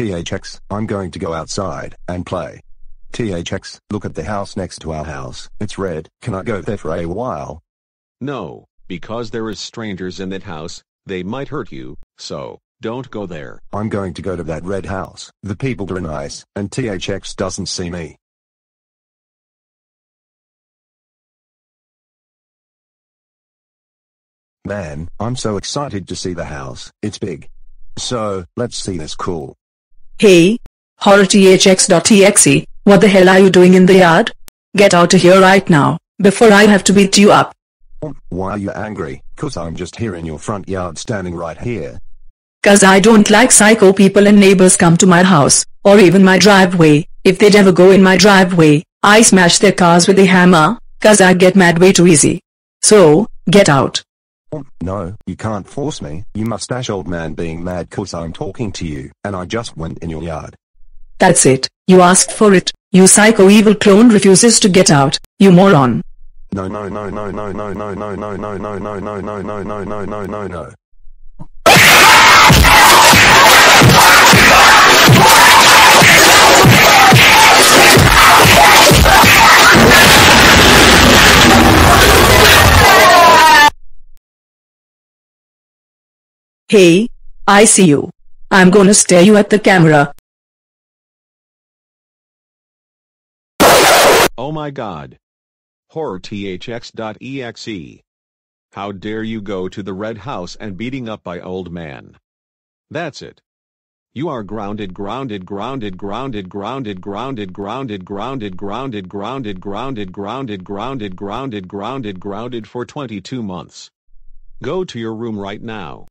THX, I'm going to go outside and play. THX, look at the house next to our house. It's red. Can I go there for a while? No, because there is strangers in that house, they might hurt you, so, don't go there. I'm going to go to that red house. The people are nice, and THX doesn't see me. Man, I'm so excited to see the house. It's big. So, let's see this cool. Hey, horrorthx.exe, what the hell are you doing in the yard? Get out of here right now, before I have to beat you up. Why are you angry? Cause I'm just here in your front yard standing right here. Cause I don't like psycho people and neighbors come to my house, or even my driveway. If they'd ever go in my driveway, I smash their cars with a hammer, cause I get mad way too easy. So, get out. No, you can't force me, you mustache old man being mad cause I'm talking to you, and I just went in your yard. That's it, you asked for it, you psycho evil clone refuses to get out, you moron. No no no no no no no no no no no no no no no no no no no Hey, I see you. I'm gonna stare you at the camera. Oh my god. HorrorTHX.exe. How dare you go to the red house and beating up by old man. That's it. You are grounded grounded grounded grounded grounded grounded grounded grounded grounded grounded grounded grounded grounded grounded grounded grounded for 22 months. Go to your room right now.